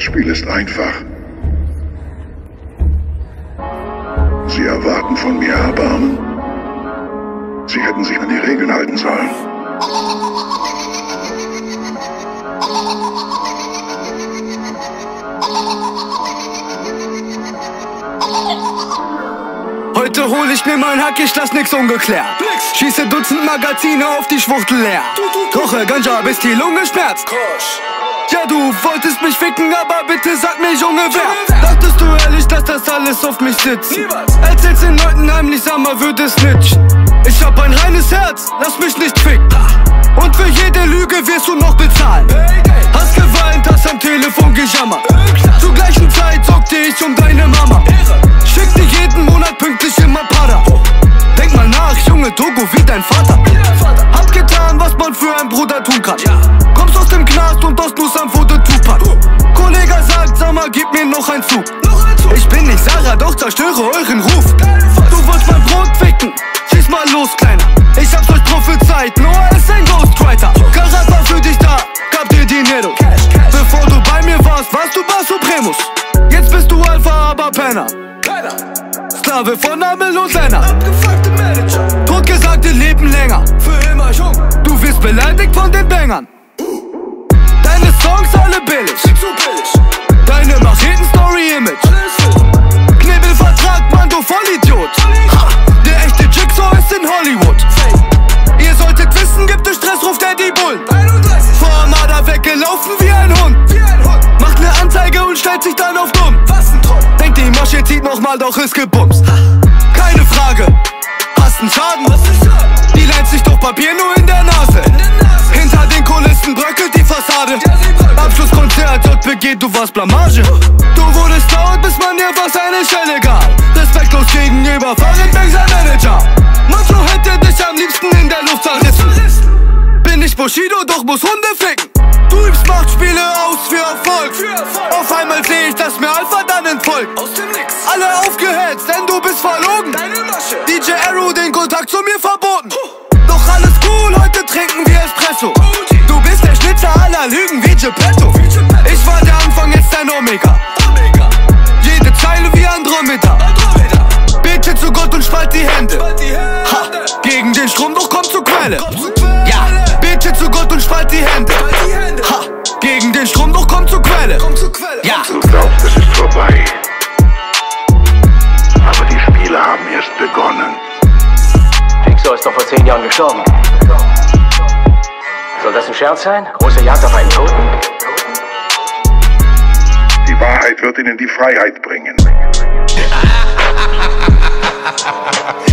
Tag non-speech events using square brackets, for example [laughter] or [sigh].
Spiel ist einfach. Sie erwarten von mir Erbarmen. Sie hätten sich an die Regeln halten sollen. Heute hol ich mir mein Hack, ich lass nix ungeklärt. Schieße Dutzend Magazine auf die Schwuchtel leer. Koche Ganja, bis die Lunge schmerzt. Ja, du wolltest mich ficken, aber bitte sag mir, Junge, wer? Dachtest du ehrlich, dass das alles auf mich sitzt? Erzähl's den Leuten heimlich, sag mal, würde snitchen. Ich hab ein reines Herz, lass mich nicht ficken. Und für jede Lüge wirst du noch bezahlen. Hast geweint, hast am Telefon gejammert. Zur gleichen Zeit sorgte ich um deine Mama. Schick dir jeden Monat pünktlich immer Pada. Denk mal nach, Junge Togo, wie dein Vater. Hab getan, was man für einen Bruder tun kann. Mal, gib mir noch ein Zug. Ich bin nicht Sarah, doch zerstöre euren Ruf. Du wolltest mein Brot ficken. Schieß mal los, Kleiner. Ich hab's euch prophezeit, Noah ist ein Ghostwriter. Karat war für dich da, gab dir Dinero. Bevor du bei mir warst, warst du Bar Supremus. Jetzt bist du Alpha, aber Penner. Sklave von Amel und Lennart. Totgesagte leben länger. Für immer jung. Du wirst beleidigt von den Bängern. Deine Songs alle billig. Deine doch ist gebumst. Keine Frage, hast einen Schaden. Die leiht sich doch Papier nur in der Nase. Hinter den Kulissen bröckelt die Fassade. Abschlusskonzert, JPG, du warst Blamage. Du wurdest laut, bis man dir fast eine Schelle gab. Respektlos gegenüber Farid Bang, sein Manager. Macho hätte dich am liebsten in der Luft zerrissen. Bin ich Bushido, doch muss Hunde ficken. Du übst Machtspiele aus für Erfolg. Auf einmal seh ich, dass mir Alpha dann entfolgt. Du bist verlogen. DJ Arrow den Kontakt zu mir verboten. Doch alles cool, heute trinken wir Espresso. Du bist der Schnitzer aller Lügen wie Geppetto. Ich war der Anfang, jetzt dein Omega. Jede Zeile wie Andromeda. Bete zu Gott und spalt die Hände. Ha, gegen den Strom, doch komm zur Quelle. Begonnen. Jigsaw ist doch vor zehn Jahren gestorben. Soll das ein Scherz sein? Große Jagd auf einen Toten? Die Wahrheit wird ihnen die Freiheit bringen. [laughs]